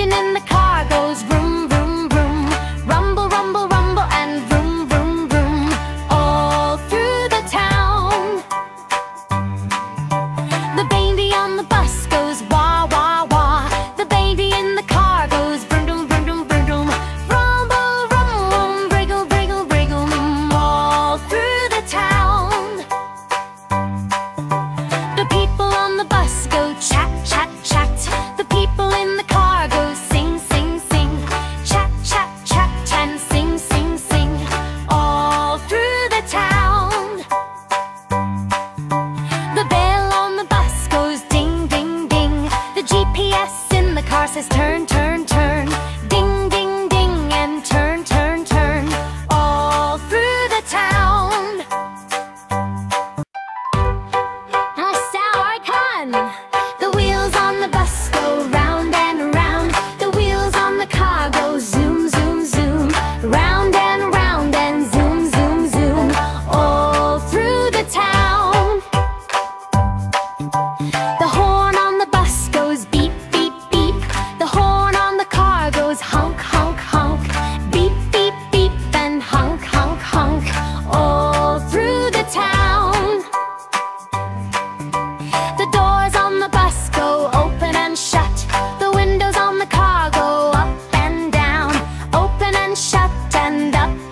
engine in the car goes the car says turn, turn, turn. shut and up.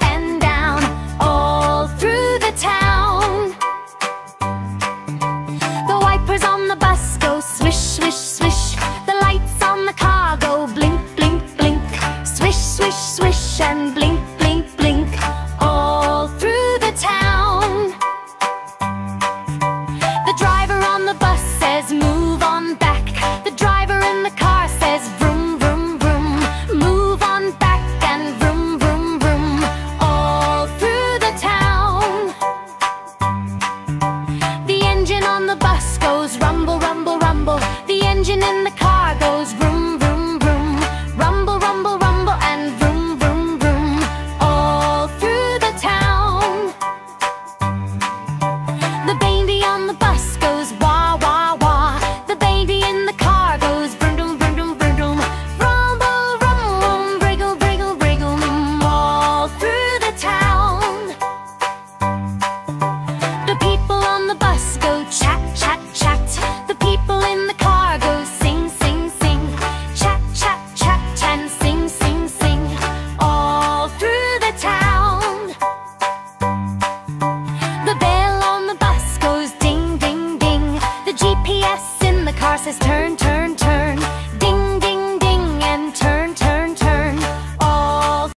has turned